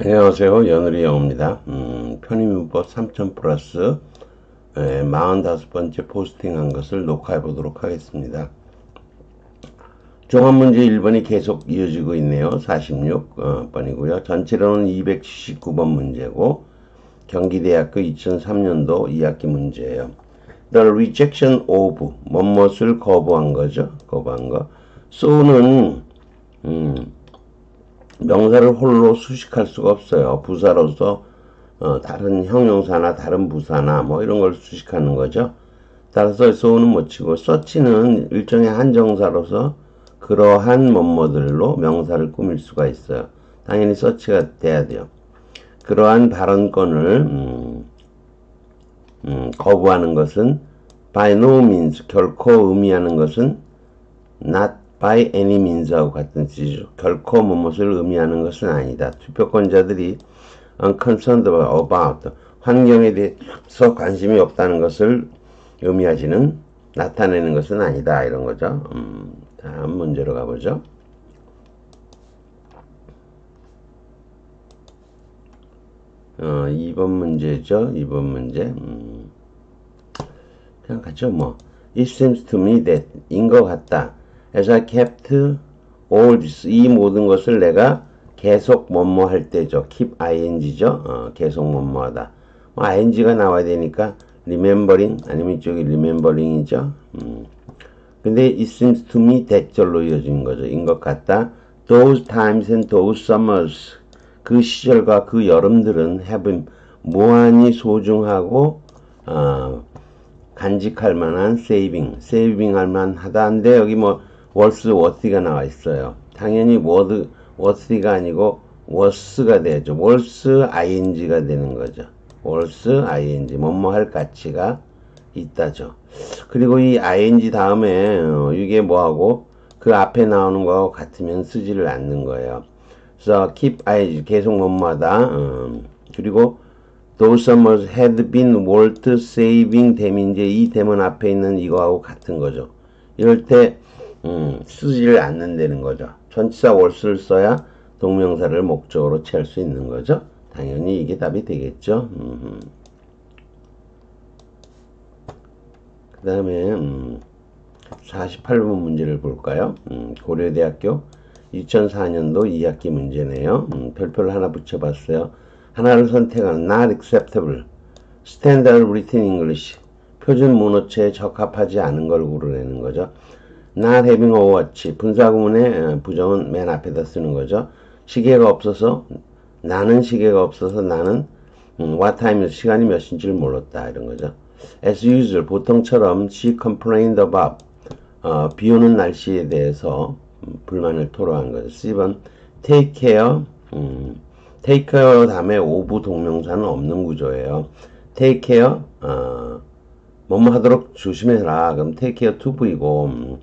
안녕하세요. 연우리 영어입니다. 음, 편의문법 3천 플러스 에, 45번째 포스팅한 것을 녹화해 보도록 하겠습니다. 종합문제 1번이 계속 이어지고 있네요. 46번이고요. 전체로는 279번 문제고 경기대학교 2003년도 2학기 문제예요. The rejection of 뭐뭇을 거부한 거죠. 거부한 거. so는 음, 명사를 홀로 수식할 수가 없어요. 부사로서 어, 다른 형용사나 다른 부사나 뭐 이런 걸 수식하는 거죠. 따라서 소는 못 치고 서치는 일종의 한정사로서 그러한 뭐뭐들로 명사를 꾸밀 수가 있어요. 당연히 서치가 돼야 돼요. 그러한 발언권을 음, 음, 거부하는 것은 by no means 결코 의미하는 것은 not by any means하고 같은 뜻이죠. 결코 무엇을 의미하는 것은 아니다. 투표권자들이 unconcerned about 환경에 대해서 관심이 없다는 것을 의미하지는 나타내는 것은 아니다. 이런 거죠. 음, 다음 문제로 가보죠. 어, 2번 문제죠. 2번 문제. 음, 그냥 가죠, 뭐. It seems to me that 인 것 같다. As I kept all this 이 모든 것을 내가 계속 뭐뭐 할 때죠. keep ing죠. 어, 계속 뭐뭐 하다. 뭐 ing가 나와야 되니까 remembering 아니면 이쪽이 remembering이죠. 음. 근데 it seems to me 대절로 이어진 거죠. 인 것 같다. Those times and those summers 그 시절과 그 여름들은 have 무한히 소중하고 어, 간직할 만한 saving, saving 할 만하다인데 여기 뭐 월스 워스가 나와 있어요. 당연히 워드 워스가 아니고 worth가 되죠. worth ing가 되는 거죠. worth ing 뭐뭐 할 가치가 있다죠. 그리고 이 ing 다음에 어, 이게 뭐하고 그 앞에 나오는 거하고 같으면 쓰지를 않는 거예요. 그래서 keep ing 계속 뭐뭐하다. 음, 그리고 those summers had been worth saving 댐이 이제 이 댐은 앞에 있는 이거하고 같은 거죠. 이럴 때 음, 쓰지를 않는다는 거죠. 전치사 월수를 써야 동명사를 목적으로 취할 수 있는 거죠. 당연히 이게 답이 되겠죠. 그 다음에 음, 48번 문제를 볼까요? 음, 고려대학교 2004년도 2학기 문제네요. 음, 별표를 하나 붙여봤어요. 하나를 선택하는 not acceptable, standard written English, 표준 문어체에 적합하지 않은 걸 고르라는 거죠. Not having a watch. 분사구문의 부정은 맨 앞에다 쓰는 거죠. 시계가 없어서 나는 시계가 없어서 나는 음, what time 시간이 몇인지를 몰랐다 이런 거죠. As usual 보통처럼 she complained about 어, 비 오는 날씨에 대해서 불만을 토로한 거죠. 10번 take care 음, take care 다음에 오부 동명사는 없는 구조예요. take care 어, 뭐뭐 하도록 조심해라. 그럼 take care to부이고 음,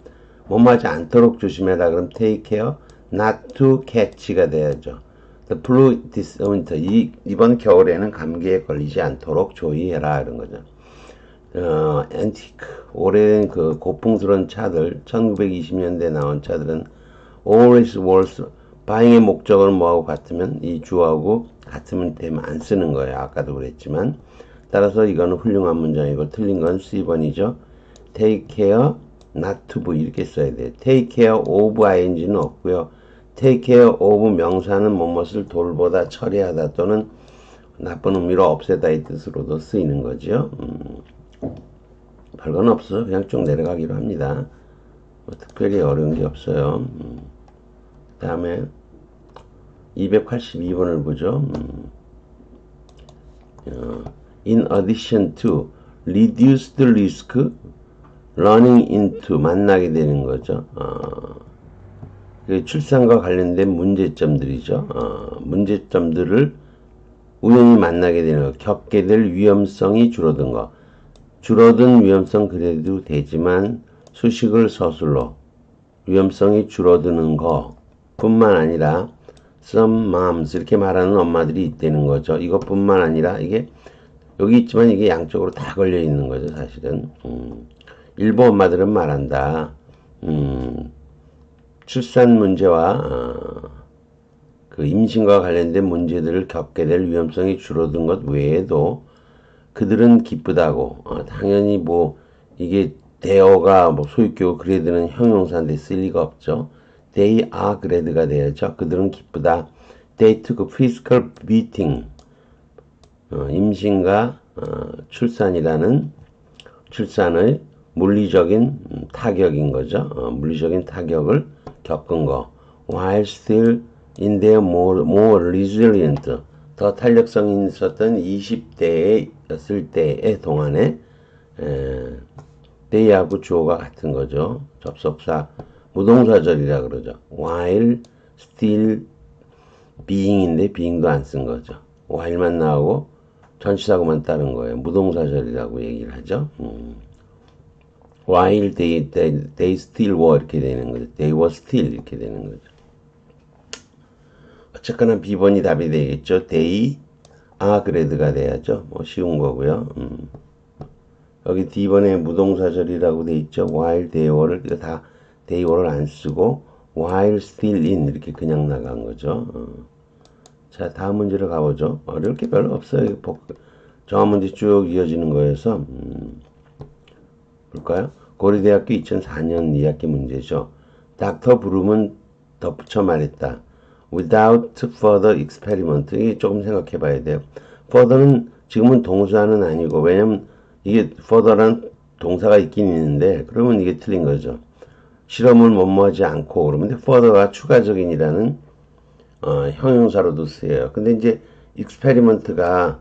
뭐하지 않도록 조심해라. 그럼 take care not to catch가 돼야죠. The flu this winter. 이, 이번 겨울에는 감기에 걸리지 않도록 조의해라. 이런 거죠. 어, 앤티크. 오래된 그 고풍스러운 차들, 1920년대 나온 차들은 always worth. 바잉의 목적은 뭐하고 같으면 이 주어하고 같으면 되면 안 쓰는 거예요. 아까도 그랬지만. 따라서 이거는 훌륭한 문장이고 틀린 건 C번이죠. take care not to be 이렇게 써야 돼요. take care of ing는 없고요. take care of 명사는 뭐뭇을 돌보다 처리하다 또는 나쁜 의미로 없애다 이 뜻으로도 쓰이는 거죠. 음, 별건 없어. 그냥 쭉 내려가기로 합니다. 뭐 특별히 어려운 게 없어요. 음, 다음에 282번을 보죠. 음, 어, in addition to reduce the risk running into 만나게 되는 거죠. 어, 출산과 관련된 문제점들이죠. 어, 문제점들을 우연히 만나게 되는 거, 겪게 될 위험성이 줄어든 거. 줄어든 위험성 그래도 되지만 수식을 서술로 위험성이 줄어드는 거 뿐만 아니라 some moms 이렇게 말하는 엄마들이 있다는 거죠. 이것뿐만 아니라 이게 여기 있지만 이게 양쪽으로 다 걸려 있는 거죠. 사실은 음. 일부 엄마들은 말한다. 음, 출산 문제와 어, 그 임신과 관련된 문제들을 겪게 될 위험성이 줄어든 것 외에도 그들은 기쁘다고 어, 당연히 뭐 이게 대어가 뭐 소유격고 그레드는 형용사인데 쓸 리가 없죠. They are glad가 돼야죠. 그들은 기쁘다. They took physical beating. 어, 임신과 어, 출산이라는 출산의 물리적인 음, 타격인 거죠. 어, 물리적인 타격을 겪은 거. While still in their more, more resilient, 더 탄력성이 있었던 20대였을 때의 동안에 에, they하고 주어가 같은 거죠. 접속사 무동사절이라 그러죠. while still being인데 being도 안 쓴 거죠. while만 나오고 전치사고만 따른 거예요. 무동사절이라고 얘기를 하죠. 음. While they, they, they still were 이렇게 되는 거죠. they were still 이렇게 되는 거죠. 어쨌거나 B번이 답이 되겠죠. they are glad가 돼야죠. 뭐 쉬운 거고요. 음. 여기 D번에 무동사절이라고 돼 있죠. while they were를 다 they were를 안 쓰고 while still in 이렇게 그냥 나간 거죠. 어. 자 다음 문제로 가보죠. 어려울 게 별로 없어요. 정한 문제 쭉 이어지는 거여서 음. 볼까요? 고려대학교 2004년 2학기 문제죠. 닥터 브룸은 덧붙여 말했다. without further experiment. 이게 조금 생각해 봐야 돼요. further는 지금은 동사는 아니고, 왜냐면 이게 further란 동사가 있긴 있는데, 그러면 이게 틀린 거죠. 실험을 뭐뭐하지 않고, 그러면 further가 추가적인이라는 어, 형용사로도 쓰여요. 근데 이제 experiment가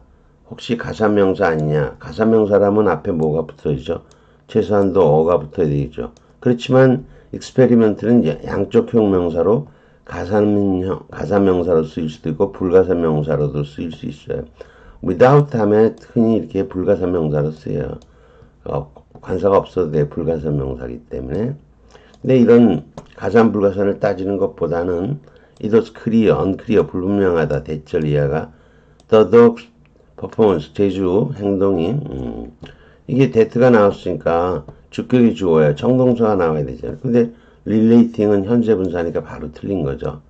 혹시 가사명사 아니냐? 가사명사라면 앞에 뭐가 붙어있죠? 최소한도 어가 붙어야 되겠죠. 그렇지만 experiment는 양쪽 형명사로 가사명, 가사명사로 쓰일 수도 있고 불가사명사로도 쓰일 수 있어요. without 다음에 흔히 이렇게 불가사명사로 쓰여요. 어, 관사가 없어도 돼 불가사명사기 때문에. 근데 이런 가산 불가산을 따지는 것보다는 it was clear, unclear, 불분명하다, 대절 이하가 the dog's performance, 제주 행동이 음, 이게 데트가 나왔으니까 주격이 주어야 정동사가 나와야 되잖아요. 근데 relating은 현재 분사니까 바로 틀린 거죠.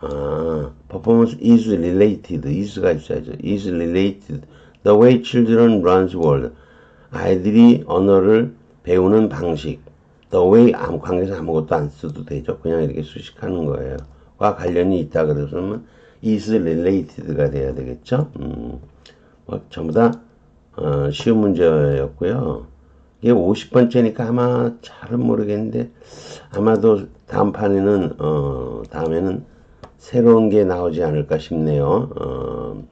아, performance is related, is가 있어야죠. is related. The way children runs world. 아이들이 언어를 배우는 방식. The way 아무 관계에서 아무것도 안 써도 되죠. 그냥 이렇게 수식하는 거예요. 과 관련이 있다 그러면 is related가 돼야 되겠죠. 음, 뭐 전부 다 어, 쉬운 문제였고요. 이게 50번째니까 아마 잘은 모르겠는데 아마도 다음 판에는 어, 다음에는 새로운 게 나오지 않을까 싶네요. 어,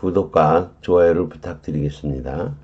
구독과 좋아요를 부탁드리겠습니다.